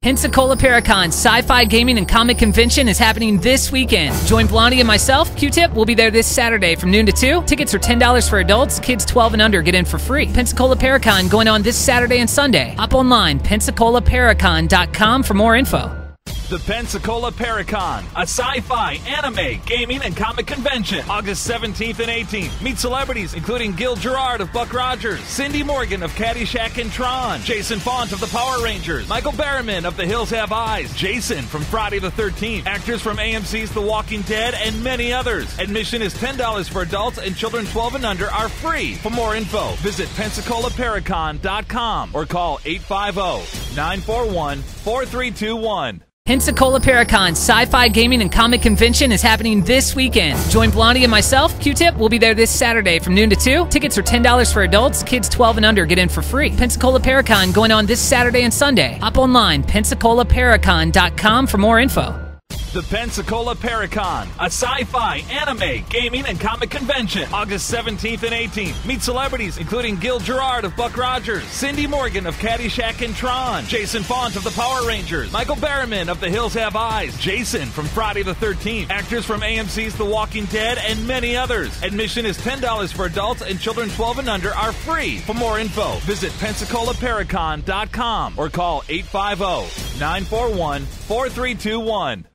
Pensacola Paracon Sci-Fi Gaming and Comic Convention is happening this weekend. Join Blondie and myself, Q-Tip, will be there this Saturday from noon to 2. Tickets are $10 for adults. Kids 12 and under get in for free. Pensacola Paracon going on this Saturday and Sunday. Hop online, PensacolaParacon.com for more info. The Pensacola Paracon, a sci-fi, anime, gaming, and comic convention. August 17th and 18th. Meet celebrities including Gil Gerard of Buck Rogers, Cindy Morgan of Caddyshack and Tron, Jason Faunt of the Power Rangers, Michael Berryman of The Hills Have Eyes, Jason from Friday the 13th, actors from AMC's The Walking Dead, and many others. Admission is $10 for adults and children 12 and under are free. For more info, visit PensacolaParacon.com or call 850 941 4321. Pensacola Paracon Sci-Fi Gaming and Comic Convention is happening this weekend. Join Blondie and myself, Q-Tip, will be there this Saturday from noon to 2. Tickets are $10 for adults. Kids 12 and under get in for free. Pensacola Paracon going on this Saturday and Sunday. Hop online, PensacolaParacon.com for more info. The Pensacola Paracon, a sci-fi, anime, gaming, and comic convention. August 17th and 18th. Meet celebrities including Gil Gerard of Buck Rogers, Cindy Morgan of Caddyshack and Tron, Jason Faunt of the Power Rangers, Michael Berryman of The Hills Have Eyes, Jason from Friday the 13th, actors from AMC's The Walking Dead, and many others. Admission is $10 for adults and children 12 and under are free. For more info, visit PensacolaParacon.com or call 850 941 4321.